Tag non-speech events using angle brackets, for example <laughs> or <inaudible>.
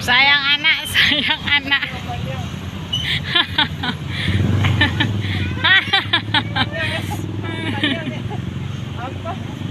sayang anak <laughs> sayang anak hahaha <laughs>